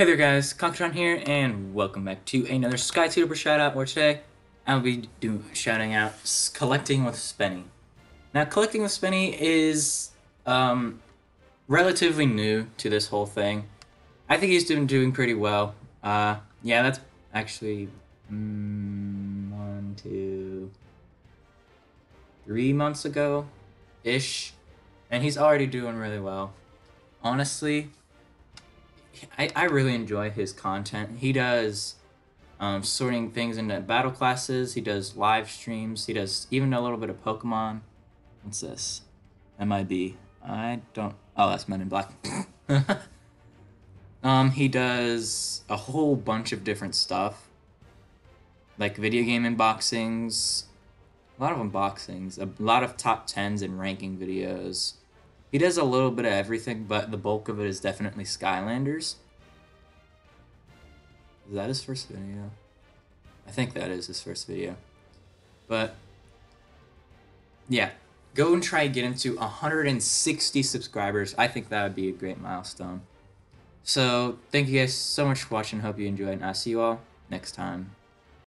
Hey there guys, Conquertron here, and welcome back to another SkyTuber shoutout, where today I'll be do shouting out Collecting with Spenny. Now, Collecting with Spenny is um, relatively new to this whole thing. I think he's been doing pretty well. Uh, yeah, that's actually mm, one, two, three months ago ish, and he's already doing really well. Honestly, I, I really enjoy his content. He does um, sorting things into battle classes. He does live streams. He does even a little bit of Pokemon. What's this? MIB. I don't. Oh, that's Men in Black. um, he does a whole bunch of different stuff, like video game unboxings, a lot of unboxings, a lot of top tens and ranking videos. He does a little bit of everything, but the bulk of it is definitely Skylanders. Is that his first video? I think that is his first video. But yeah, go and try and get into 160 subscribers. I think that would be a great milestone. So thank you guys so much for watching. Hope you enjoyed, and I'll see you all next time.